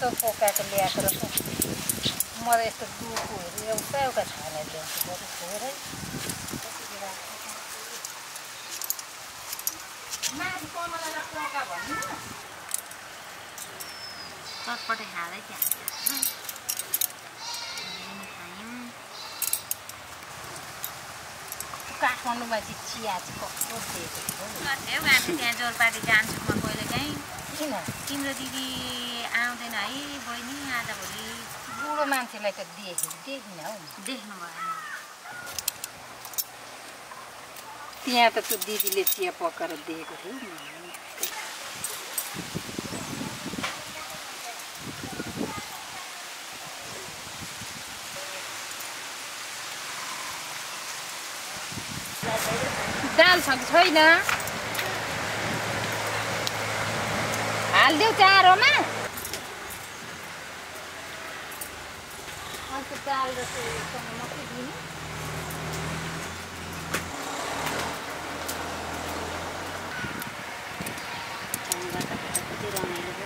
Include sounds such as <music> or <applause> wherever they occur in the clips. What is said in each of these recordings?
यस्तो पोकाएको ल्याएको रहेछ म त यस्तो डुकुहरू एउटा एउटा छानेर ल्याउँछु बरु भन्नु चटपटे खाँदै खायौँ काठमाडौँमा चाहिँ चिया चाहिँ कस्तो दिएको थियो हामी त्यहाँ जोरपाटी जान्छौँ म कहिले काहीँ किन तिम्रो दिदी आउँदैन है बहिनी आजभोलि बुढो मान्छेलाई त देखि देखिन हौ। देख्नु भएन। त्यहाँ त त्यो दिदीले चिया पकाएर दिएको थियो नि। दाल छ कि छैन? हालिदेऊ चारोमा। अन्त दाल र त्योसँग मात्रै दिनु चङ्गा त कति रमाइलो पो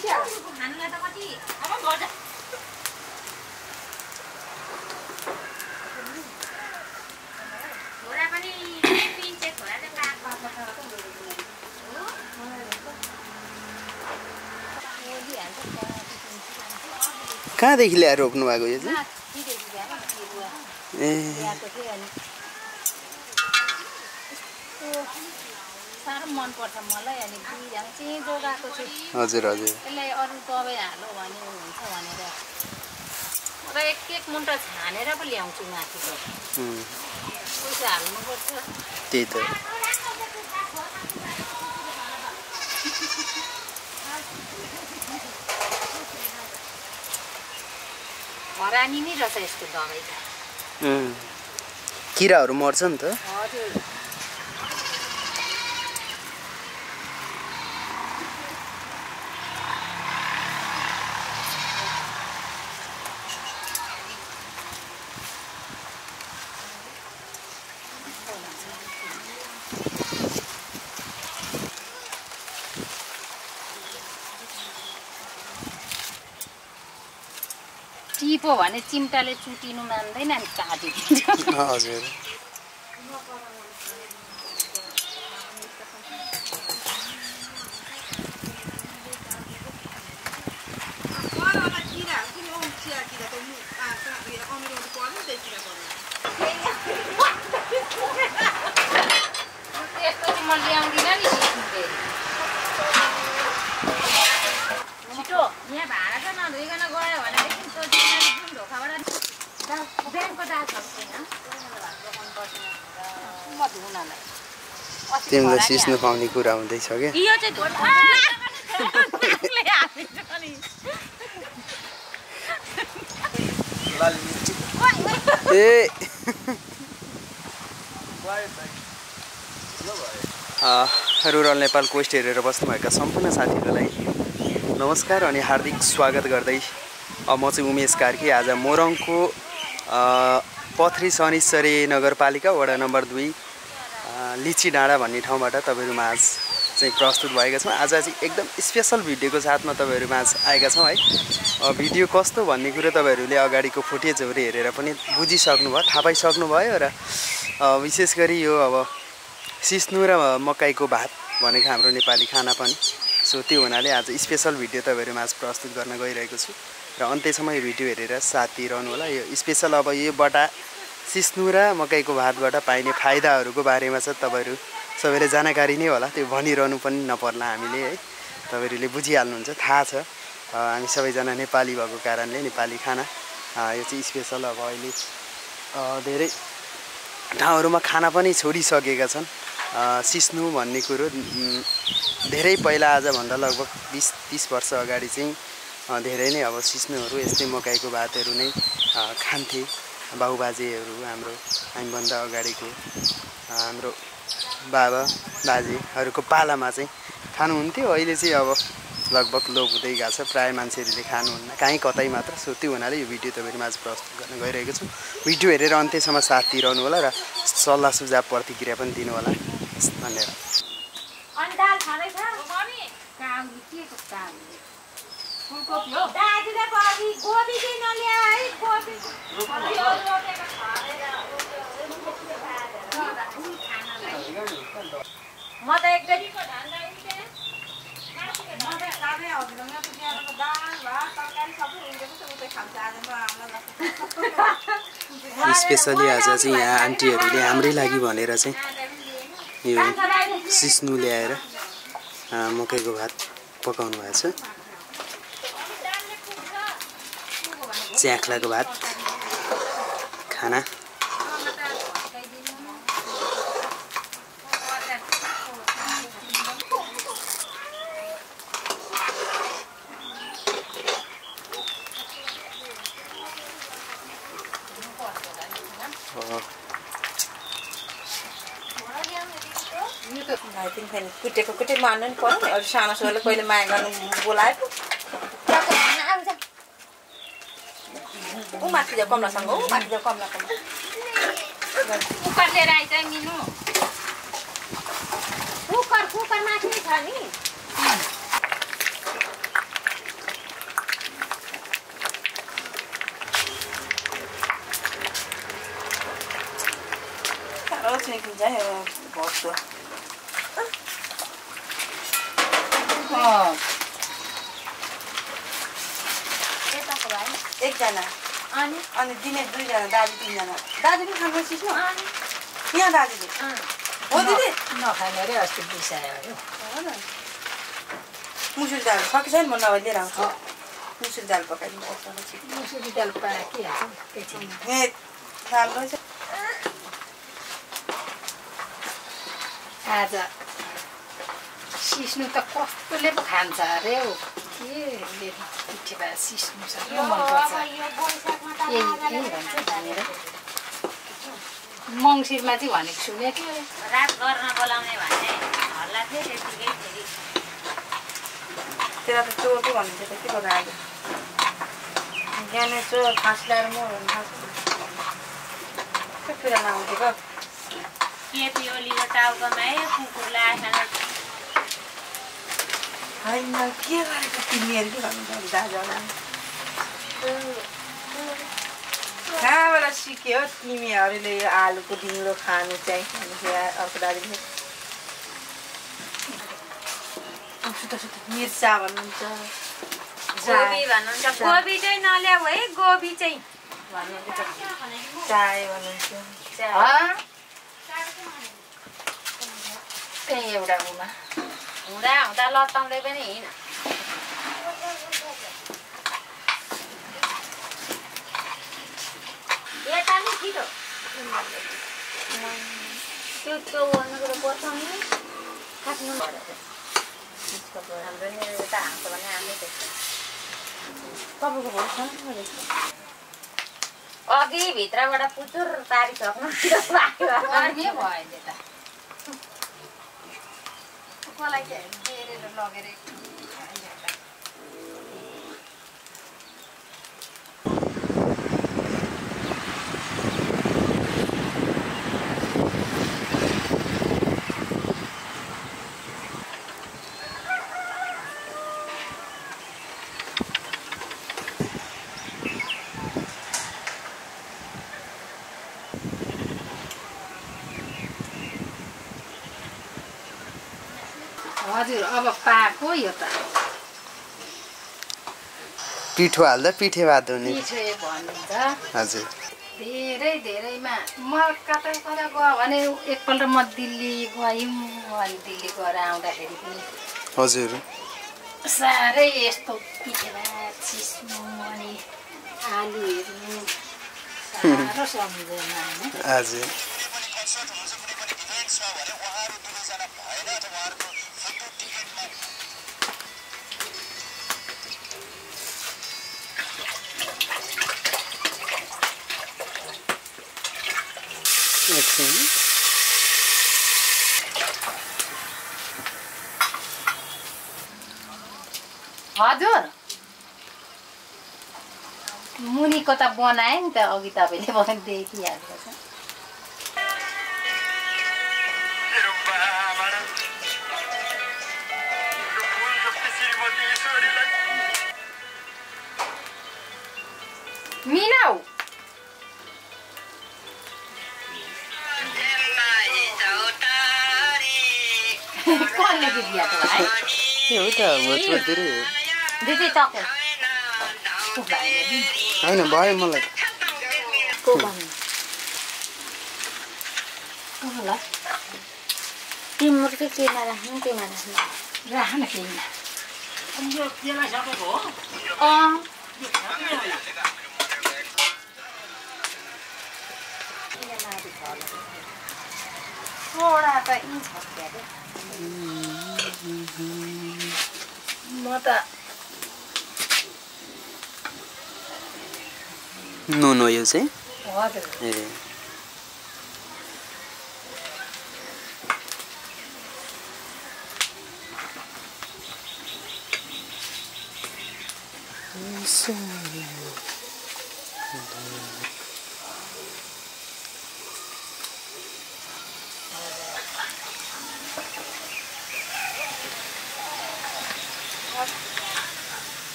भइरहेको खानुलाई त कति छोरा पनि पिन्छे छोरा चाहिँ काग कहाँदेखि ल्याएर रोप्नु भएको यो चाहिँ? ए। हजुर हजुर। यसलाई अरू दबाई हालो भने हुन्छ भनेर र एक एक मुन्टा छानेर पो ल्याउँछु माथिको उम्, पैसा हाल्नुपर्छ त्यही त हरानी नै रहेछ यसको दबाई त। किराहरू मर्छ नि त। हजुर। टिपो भने चिम्टाले चुटिनु मान्दैन नि काटिदिन्छ हजुर त्यस्तो चाहिँ म ल्याउँदिनँ नि सिक्नुले छिटो यहाँ भाडा त नधोइकन गयो भनेदेखि त्यो जिम्मेवारी जुन ढोकाबाट ब्याङ्कको दाल छ कि छैन म धुनलाई अस्ति तिमीलाई सिस्नु पाउने कुरा हुँदैछ क्या <laughs> ए। रुरल नेपाल कोस्ट हेरेर बस्नुभएका सम्पूर्ण साथीहरूलाई नमस्कार अनि हार्दिक स्वागत गर्दै म चाहिँ उमेश कार्की। आज मोरङको अ, पथरी शनिश्चरी नगरपालिका वडा नम्बर दुई लिची डाँडा भन्ने ठाउँबाट तपाईँहरूमा आज चाहिँ प्रस्तुत भएका छौँ। आज चाहिँ एकदम स्पेसल भिडियोको साथमा तपाईँहरूमा आज आएका छौँ है। भिडियो कस्तो भन्ने कुरो तपाईँहरूले अगाडिको फुटेजहरू हेरेर पनि बुझिसक्नुभयो थाहा पाइसक्नुभयो र अ, विशेष गरी यो अब सिस्नु र मकैको भात भनेको हाम्रो नेपाली खाना पनि। सो त्यो हुनाले आज स्पेसल भिडियो तपाईँहरूमा आज प्रस्तुत गर्न गइरहेको छु। र अन्त्यसम्म यो भिडियो हेरेर साथ दिइरहनु होला। यो स्पेसल अब योबाट सिस्नु र मकैको भातबाट पाइने फाइदाहरूको बारेमा चाहिँ तपाईँहरू सबैले जानकारी नै होला। त्यो भनिरहनु पनि नपर्ला हामीले है। तपाईँहरूले बुझिहाल्नुहुन्छ थाहा छ। हामी सबैजना नेपाली भएको कारणले नेपाली खाना यो चाहिँ स्पेसल अब अहिले धेरै ठाउँहरूमा खाना पनि छोडिसकेका छन्। सिस्नु भन्ने कुरो धेरै पहिला आजभन्दा लगभग बिस तिस वर्ष अगाडि चाहिँ धेरै नै अब सिस्नुहरू यस्तै मकैको भातहरू नै खान्थे। बाबुबाजेहरू हाम्रो हामीभन्दा अगाडिको हाम्रो बाबा बाजेहरूको पालामा चाहिँ खानुहुन्थ्यो। अहिले चाहिँ अब लगभग लोप हुँदै गएको छ प्रायः मान्छेहरूले खानुहुन्न। काहीँ कतै मात्र सो त्यो हुनाले यो भिडियो तपाईँहरू माझ प्रस्तुत गर्न गइरहेको छु। भिडियो हेरेर अन्त्यसम्म साथ दिइरहनु होला र सल्लाह सुझाव प्रतिक्रिया पनि दिनु होला। धन्यवाद। हो दाजुले गोबी चाहिँ नल्याए है गोबी म त स्पेसली आज चाहिँ यहाँ आन्टीहरूले हाम्रै लागि भनेर चाहिँ यो सिस्नु ल्याएर मकैको भात पकाउनु भएको छ च्याख्लाको भात खाना। कुटेको कुटे मार्नु नि पर्यो अरू सानो छोराले पहिले माया गर्नु बोलाएको ऊ माथि जाऊ कमलासँग ऊ माथि जाऊ कमला कमला कुकर लिएर आइज है मिनु कुकर कुकर माथि छ नि साह्रो है एकजना अनि अनि दिने दुईजना दाजु तिनजना दाजु पनि खानु सिस्नु अनि यहाँ दाजुले हो दिदी नखाने अरे अस्ति बिसायो अरे हो न। मुसुरी दाल छैन म नभए लिएर आउँछु मुसुरी दाल पकाइदिनु। मुसुरी दाल पाए के हाल्छ एकछिन ए राम्रो छ आज सिस्नु त कस्तोले पो खान्छ अरे हौ के भए सिस्नु मङ्सिरमा चाहिँ भनेको सुनेको थिएँ रात गर्न बोलाउने भने थियो त्यतिकै त्यसलाई चोर पो भनिन्छ त के गर्नु आएको बिहान चोर फाँस ल्याएर म के कुरा के टाउकोमा है कुकुरलाई होइन के गरेको तिमीहरू दाजुलाई कहाँबाट सिक्यो तिमीहरूले यो आलुको ढिँडो खानु चाहिँ अर्को दाजुले सुत सुत मिर्चा भन्नुहुन्छ गोबी भन्नुहुन्छ गोबी चाहिँ नल्याऊ है गोबी चाहिँ चाय भन्नुहुन्छ हँ? त्यही एउटा उमा हुँदा हुँदा लताउँदै पनि हिँड नि त्यो भने अघि भित्रबाट पुचुर भयो गर्मी भयो अहिले त कसलाई चाहिँ बेरेर लगेर हजुर अब पाको यो त। पिठो हाल्दा पिठे भात हुने। भनिन्छ। हजुर। धेरै धेरैमा। म कता कता गयो भने एकपल्ट म दिल्ली गयौँ अनि दिल्ली गएर आउँदाखेरि पनि। हजुर। साह्रै यस्तो पिठे भात सिस्नु अनि आलुहरू। <laughs> साह्रो सम्झेन होइन। हजुर। एकछिन हजुर। मुनिको त बनाएँ नि त अघि तपाईँले भने देखिहाल्छ गीत गाएको भाइ ए हो त भोजपुरतिरै हो दिदी चक्यो ऊ भाइले दिन्छ। होइन भयो मलाई को भन्नु होला तिम्रो चाहिँ केमा राख्नु केमा राख्नु राख न केहीमा अँ सोडा त यी छ के अरे म त नुन हो यो चाहिँ हजुर ए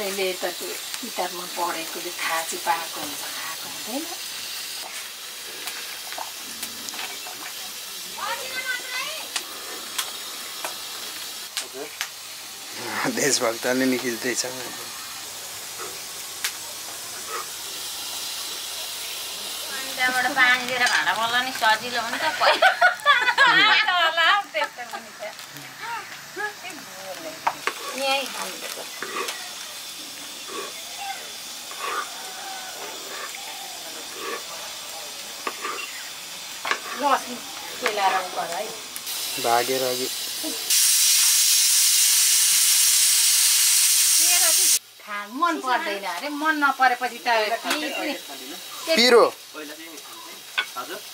कसैले त त्यो किताबमा पढेकोले थाहा चाहिँ पाएको हुन्छ खाएको हुँदैन। देशभक्तले नि खिच्दैछ त्यहाँबाट पानी दिएर भाँडा नि सजिलो हुन्छ पहिला होला त्यस्तो पनि छ यहीँ खानुपर्छ लसुन सेलाएर उ गर है भागेर अघि। मन पर्दैन अरे मन नपरेपछि त पिरो।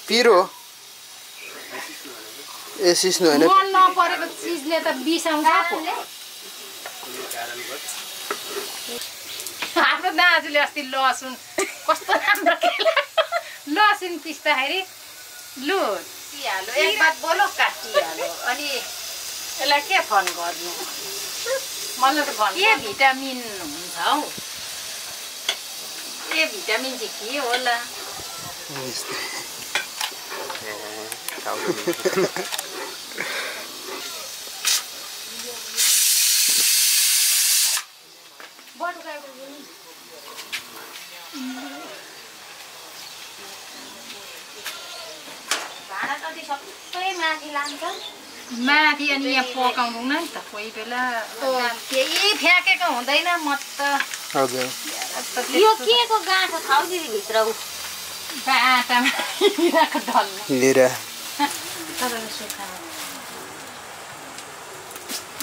पिरो। ए सिस्नु होइन। मन नपरेको चिजले त बिसाउँछ हाम्रो दाजुले अस्ति लसुन कस्तो राम्रो लसुन पिस्दाखेरि लु काटिहाल्यो एक बात बोलो काटिहाल्यो अनि यसलाई के फन गर्नु? मलाई त भन् के भिटामिन हुन्छ हौ? ए भिटामिन चाहिँ के होला <laughs> भाँडा कति सबै माथि अनि यहाँ पकाउनु न नि त? कोही बेला केही फ्याँकेको हुँदैन म त। हजुर। यो के को गाँठो छ हौ दिदी भित्र डल्लो।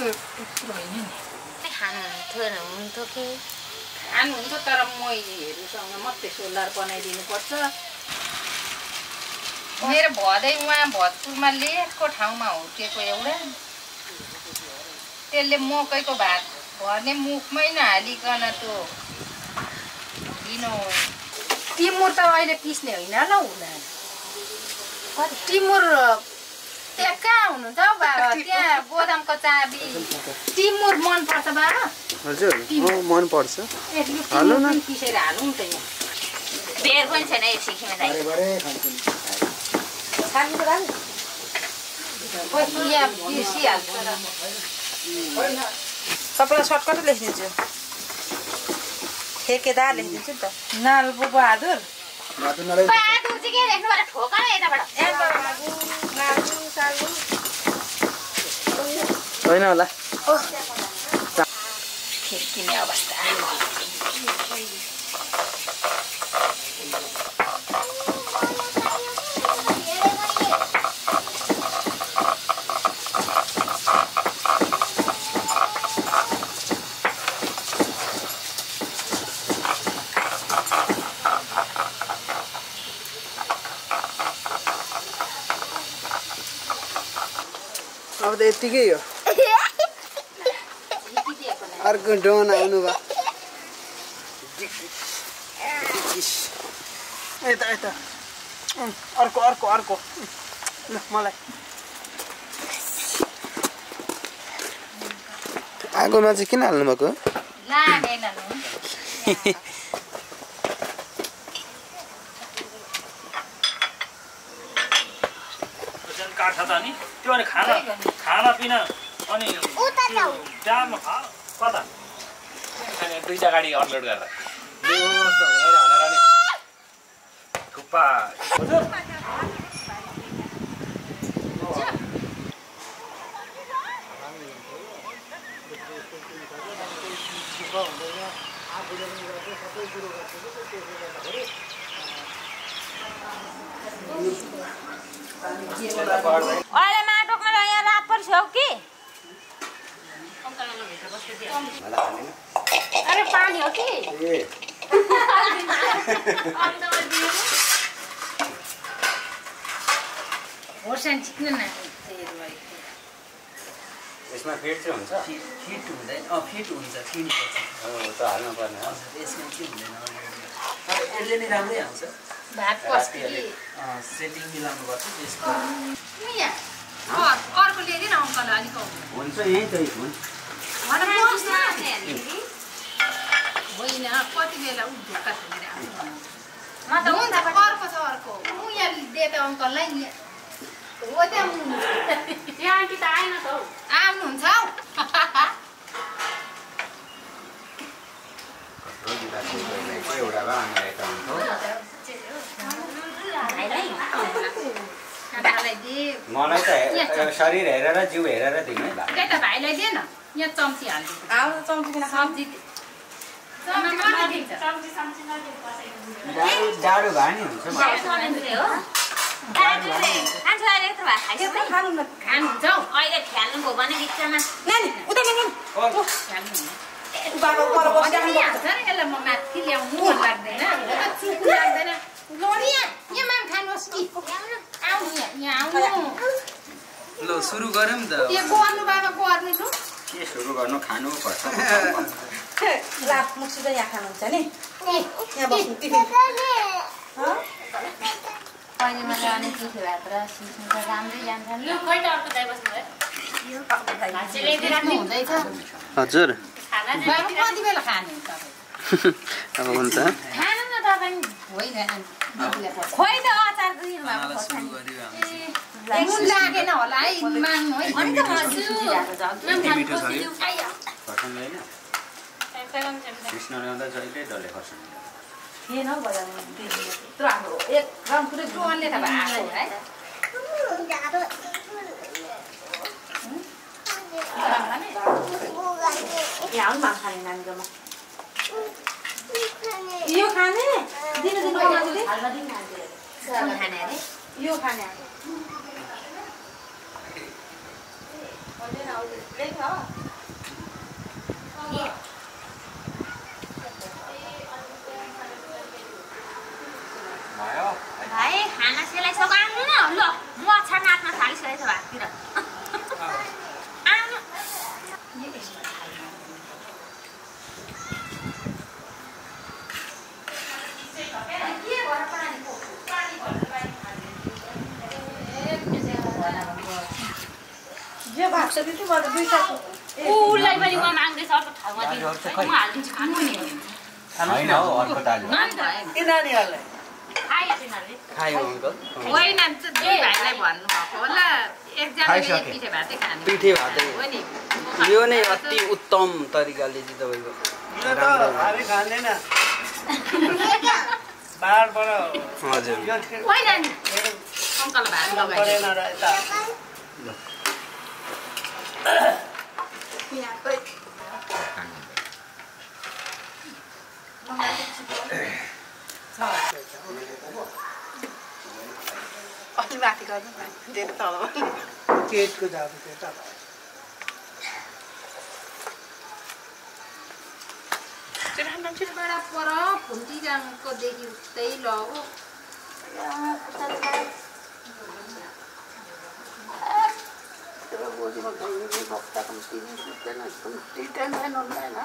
यस्तो होइन नि। खानुहुन्थ्यो हुन्थ्यो कि? खानुहुन्छ तर मैहरूसँग मात्रै सोलर बनाइदिनुपर्छ। मेरो भदै उहाँ भोजपुरमा लेखको ठाउँमा हुर्केको एउटा। त्यसले मकैको भात भर्ने मुखमै नहालिकन त्यो दिनु। टिमुर त अहिले पिस्ने होइन ल उनीहरू टिमुर त्यहाँ कहाँ हुनुहुन्छ हौ बाबा त्यहाँ गोदामको चाबी। टिमुर मनपर्छ बाबा हजुर मनपर्छ। पिसेर हालौँ नि त यहाँ। बेर पनि छैन यो सिक्किममा दाइ खोइ यहाँ बिर्सिहाल्छ र तपाईँलाई सर्टकट लेखिदिन्छु। ठेकेदार लेखिदिन्छु नि त। नालबु बहादुर होइन होला। अवस्था। अब त यत्तिकै हो। अर्को डोन आउनु भयो। यता यता। अर्को अर्को अर्को। ल मलाई। आगोमा चाहिँ किन हाल्नुभएको लाँदैन <laughs> नु झन् काठ त नि त्यो अनि खाना खानापिना अनि खा। कता? अनि दुईवटा गाडी अनलोड गरेर भनेर नि। थुक्पा अहिले माटोमा ल यहाँ रात पर्छ हौ कि अरे पानी हो कि? खोर्सानी चिक्न न यसमा फेट चाहिँ हुन्छ। फिट हुँदैन। अँ फिट हुन्छ किन्नुपर्छ हो, त हाल्नुपर्ने हो। यसमा के हुँदैन तर यसले नै राम्रै आउँछ भात पस्की। सेटिङ मिलाउनुपर्छ त्यसको। यहाँ अर्को ल्याइदिए न अङ्कल अलिक हुन्छ यहीँ त हुन्छ। होइन कति बेला ऊ छोडेर आउँछ म त हुन्छ अर्को छ अर्को ऊ यहाँ दिए त अङ्कललाई हो त्यहाँ। यहाँ आन्टी त आएन त हौ आउनुहुन्छ हौ एउटा मलाई त हे- शरीर हेरेर जिउ हेरेर दिनु है भाइ। त्यही त भाइलाई दिए न। यहाँ चम्ची सब्जी जाडो भए नि हुन्छ। मलाई खानुहुन्छ हौ। अहिले भने बिचमा हाल्छ यसलाई म माथि ल्याउनु लाग्दैन। लाग्दैन। ल सुरु गरौँ त के सुरु गर्नु खानु पर्छ ला मुक्सु चाहिँ यहाँ खानुहुन्छ नि ए, यहाँ बस्नु टिफिन पहिले मैले अनि तिखे भात र सिस्नु त राम्रै जान्छ नि राख्नु हुँदैछ हजुर बाबा कति बेला खाने तपाईँ अब हुन्छ तपाईँ होइन खोइ त अचार दिनु भएको खानालाई सुरु खोर्सानी गऱ्यो हामी मुन लागेन होला है माग्नु है। अनि त ल्याउँछ। थिएन हौ हाम्रो त भएको यहाँ <laughs> खाने नानीकोमा यो खाने? दिनु दिनु खाने। अरे यो खाने। भाइ खाना सेलाइसक्यो आउनु न। ल म अचार नाच्न थालिसकेको भाततिर आउनु जे भएको छ दिदी म त दुईवटाको उसलाई पनि म माग्दैछ अर्को ठाउँमा दिनु म हालिदिन्छु खानु नि होइन हौ अर्को दाजु नानीहरूलाई खायो तिनीहरूले खायो अङ्कल होइन दुई भाइलाई भन्नुभएको होला एकजनाले खाइसके। पिठे भातै खाने पिठे भातै हो नि यो नै अति उत्तम तरिकाले चाहिँ तपाईँको हजुर माथि गर्नु दिएको तल पेटको दाबु त्यो पर देखि उस्तै लौ जादु त्यो त मान्छेबाट पर फुन्टिरहनुको देखि उस्तै लगो गोजीमा खाइने बक्सा कम्ती सुत्दैन कम्ती टेन्सन हुँदैन